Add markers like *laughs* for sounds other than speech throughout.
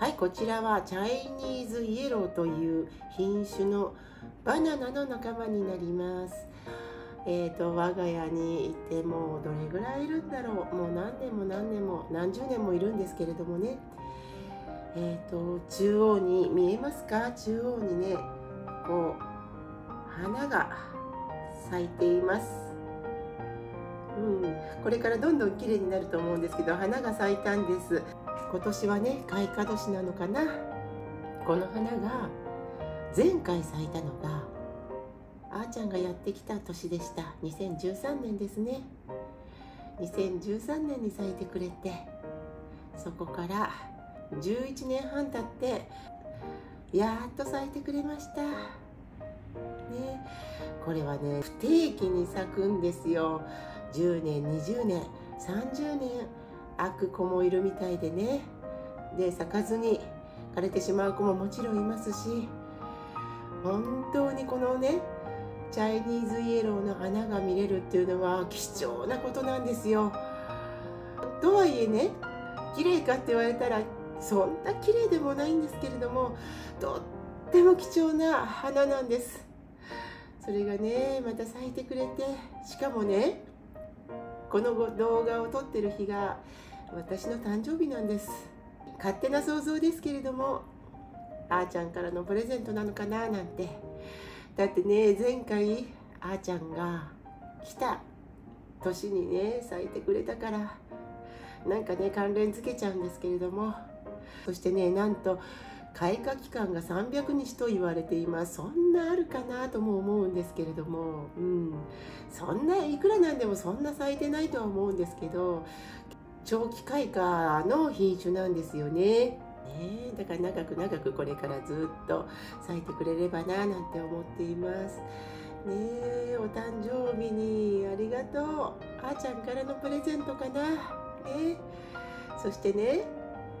はいこちらはチャイニーズイエローという品種のバナナの仲間になります。えーと、我が家にいてもうどれぐらいいるんだろう。もう何年も何年も何十年もいるんですけれどもね。えーと、中央に見えますか？中央にねこう花が咲いています、うん、これからどんどん綺麗になると思うんですけど花が咲いたんです。今年はね開花年なのかな。この花が前回咲いたのがあーちゃんがやってきた年でした。2013年ですね。2013年に咲いてくれてそこから11年半経ってやっと咲いてくれました。ね。これはね不定期に咲くんですよ。10年20年30年。開く子もいるみたいでねで咲かずに枯れてしまう子ももちろんいますし本当にこのねチャイニーズイエローの花が見れるっていうのは貴重なことなんですよ。とはいえね綺麗かって言われたらそんな綺麗でもないんですけれどもとっても貴重な花なんです。それがねまた咲いてくれてしかもねこの動画を撮ってる日が私の誕生日なんです。勝手な想像ですけれどもあーちゃんからのプレゼントなのかななんて。だってね前回あーちゃんが来た年にね咲いてくれたからなんかね関連付けちゃうんですけれども。そしてねなんと開花期間が300日と言われています。そんなあるかなとも思うんですけれども。うん。そんないくらなんでもそんな咲いてないとは思うんですけど。長期開花の品種なんですよね。ねだから長く長くこれからずっと咲いてくれればななんて思っています。ねお誕生日にありがとうあーちゃんからのプレゼントかな。ねそしてね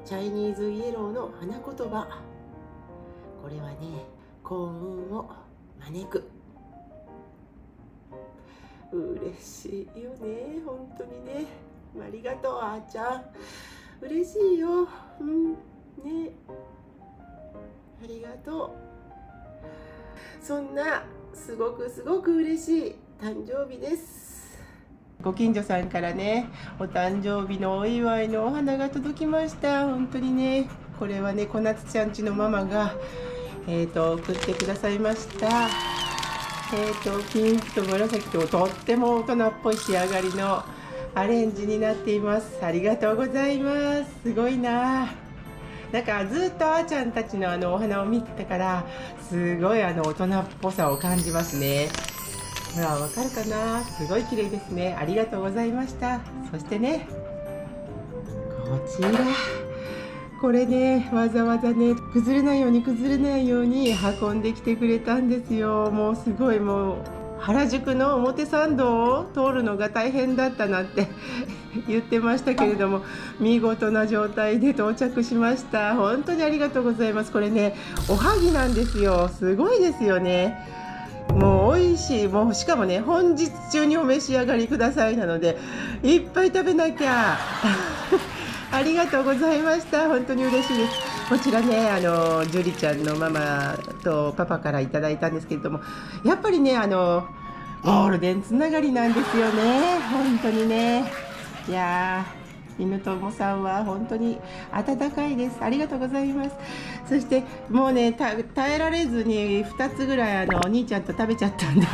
チャイニーズイエローの花言葉これはね幸運を招く嬉しいよね本当にねありがとうあーちゃん。嬉しいよ。うんね。ありがとう。そんなすごくすごく嬉しい誕生日です。ご近所さんからねお誕生日のお祝いのお花が届きました。本当にねこれはね小夏ちゃんちのママがえーと、送ってくださいました。えーとピンクと紫ととっても大人っぽい仕上がりのアレンジになっています。ありがとうございます。すごいな。なんかずっとあーちゃんたちのあのお花を見てたからすごいあの大人っぽさを感じますね。ほらわかるかな。すごい綺麗ですね。ありがとうございました。そしてねこちら。これねわざわざね崩れないように崩れないように運んできてくれたんですよ。もうすごいもう原宿の表参道を通るのが大変だったなんて *laughs* 言ってましたけれども見事な状態で到着しました。本当にありがとうございます。これねおはぎなんですよ。すごいですよね。もう美味しい。もうしかもね本日中にお召し上がりくださいなのでいっぱい食べなきゃ。*laughs* ありがとうございました。本当に嬉しいです。こちらねあの樹里ちゃんのママとパパからいただいたんですけれどもやっぱりねあのゴールデンつながりなんですよね。本当にね。いや犬友さんは本当に温かいです。ありがとうございます。そしてもうね耐えられずに2つぐらいあのお兄ちゃんと食べちゃったんです。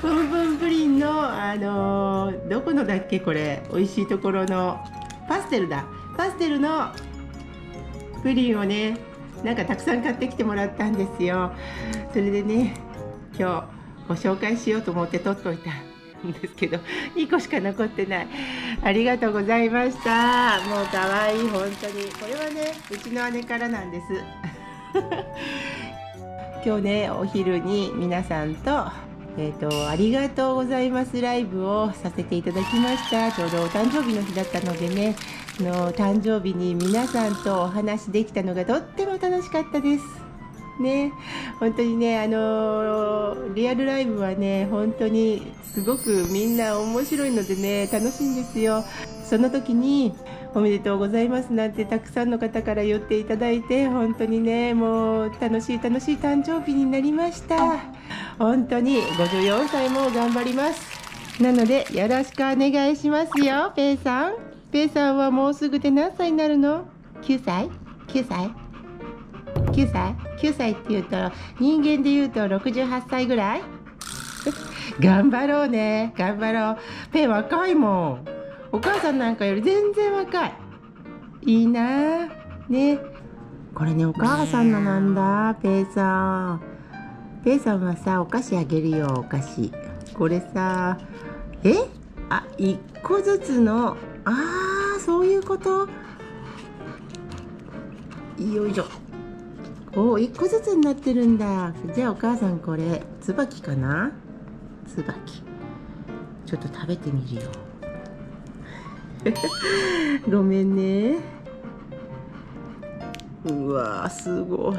けどポンポンプリンのあのどこのだっけこれ。美味しいところの。パステルだ。パステルのプリンをねなんかたくさん買ってきてもらったんですよ。それでね今日ご紹介しようと思って取っといたんですけど2個しか残ってない。ありがとうございました。もうかわいい本当に。これはねうちの姉からなんです。*laughs* 今日ねお昼に皆さんとえーと、ありがとうございますライブをさせていただきました。ちょうどお誕生日の日だったのでねの誕生日に皆さんとお話できたのがとっても楽しかったです。ね、本当にね、あのー、リアルライブはね、本当にすごくみんな面白いのでね、楽しいんですよ。その時におめでとうございますなんてたくさんの方から言っていただいて本当にねもう楽しい楽しい誕生日になりました。本当に54歳も頑張ります。なのでよろしくお願いしますよペイさんペイさんはもうすぐで何歳になるの？9歳？9歳？9歳？9歳っていうと人間でいうと68歳ぐらい？*laughs* 頑張ろうね。頑張ろう。ペイ若いもん。お母さんなんかより全然若い。いいな。ね。これねお母さんのなんだペイさん。ペイさんはさお菓子あげるよお菓子。これさえ？あ一個ずつのあーそういうこと？よいしょ。お一個ずつになってるんだ。じゃあお母さんこれ椿かな？椿ちょっと食べてみるよ。*laughs* ごめんね。うわすご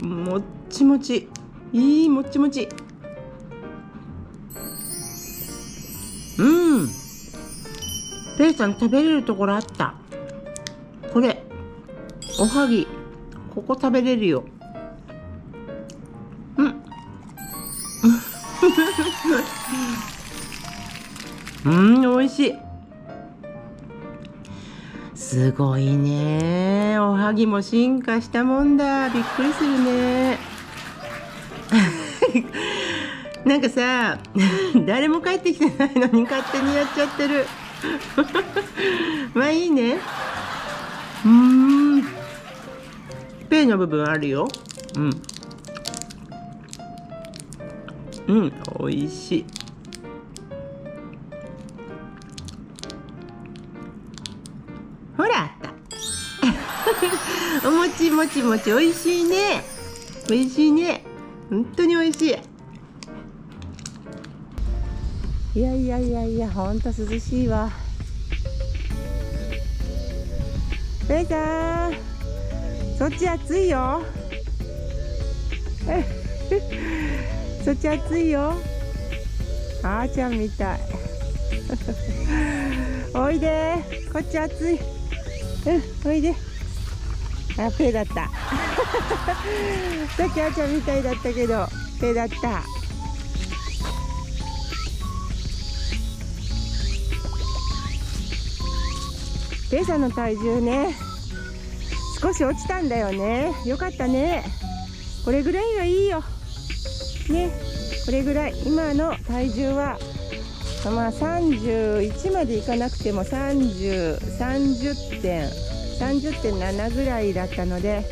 い。もっちもち。いいもっちもち。ペイさん食べれるところあった。これおはぎ。ここ食べれるよ。うん。*laughs* うん美味しい。すごいね。おはぎも進化したもんだ。びっくりするね。*laughs* なんかさ *laughs* 誰も帰ってきてないのに勝手にやっちゃってる。*laughs* まあいいね。うん。ペイの部分あるよ。うん。うん。美味しい。ほらあった。*laughs* お餅もちもち美味しいね。美味しいね。本当に美味しい。いやいやいやいやほんと涼しいわ。ペイさんそっち暑いよ。そっち暑いよ。*laughs* あーちゃんみたい。*laughs* おいでこっち暑い。うんおいで。あペイだった。*laughs* さっきあーちゃんみたいだったけどペイだった。ペイさんの体重ね。少し落ちたんだよね。よかったね。これぐらいはいいよ。ね。これぐらい今の体重はまあ31までいかなくても3030点30.7ぐらいだったので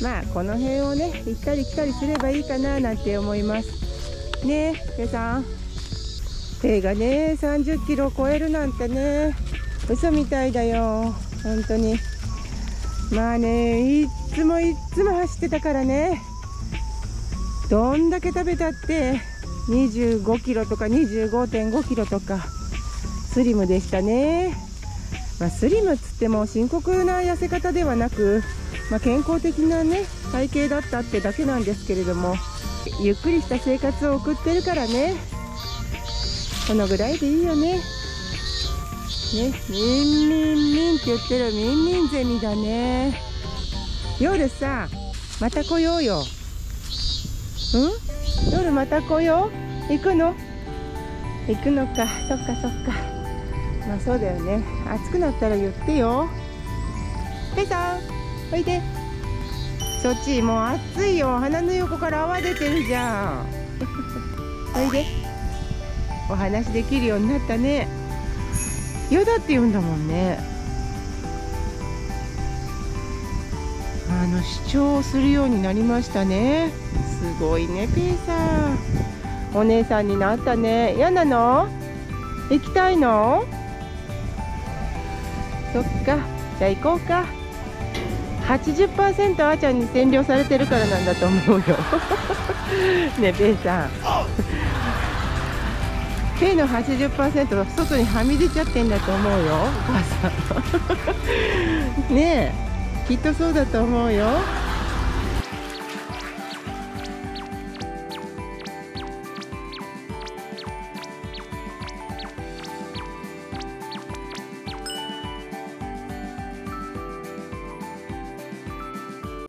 まあこの辺をね行ったり来たりすればいいかななんて思います。ねペさんペイがね30キロ超えるなんてね。嘘みたいだよ。本当に。まあねいっつもいっつも走ってたからね。どんだけ食べたって25キロとか25.5キロとかスリムでしたね、まあ、スリムっつっても深刻な痩せ方ではなく、まあ、健康的なね体型だったってだけなんですけれどもゆっくりした生活を送ってるからね。このぐらいでいいよね。ね。ミンミンミンって言ってるミンミンゼミだね。夜さまた来ようよ。うん？夜また来よう？行くの？行くのか。そっかそっか。まあそうだよね。暑くなったら言ってよ。ペイさんおいで。そっちもう暑いよ。鼻の横から泡出てるじゃん。*laughs* おいで。お話できるようになったね。嫌だって言うんだもんね。あの主張するようになりましたね。すごいねペイさん。お姉さんになったね。嫌なの？行きたいの？そっか。じゃあ行こうか。80%あーちゃんに占領されてるからなんだと思うよ。*laughs* ねペイさん。K の80%は外にはみ出ちゃってんだと思うよお母さん。*laughs* ねえきっとそうだと思うよ。